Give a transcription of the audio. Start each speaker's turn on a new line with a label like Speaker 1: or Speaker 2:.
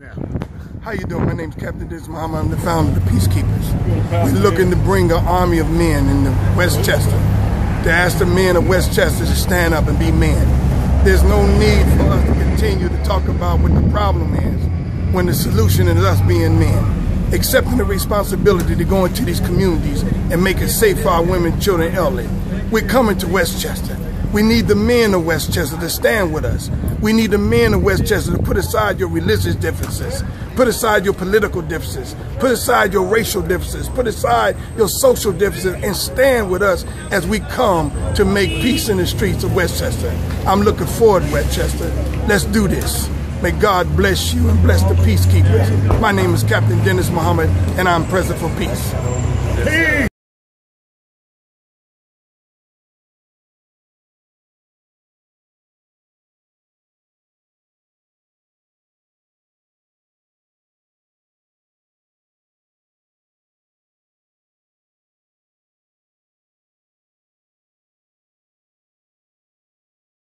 Speaker 1: Yeah. How you doing? My name's Captain Dennis Muhammad. I'm the founder of the Peacekeepers. We're looking to bring an army of men in the Westchester to ask the men of Westchester to stand up and be men. There's no need for us to continue to talk about what the problem is when the solution is us being men. Accepting the responsibility to go into these communities and make it safe for our women, children, elderly. We're coming to Westchester. We need the men of Westchester to stand with us. We need the men of Westchester to put aside your religious differences, put aside your political differences, put aside your racial differences, put aside your social differences, and stand with us as we come to make peace in the streets of Westchester. I'm looking forward, Westchester. Let's do this. May God bless you and bless the peacekeepers. My name is Captain Dennis Muhammad, and I'm President for Peace.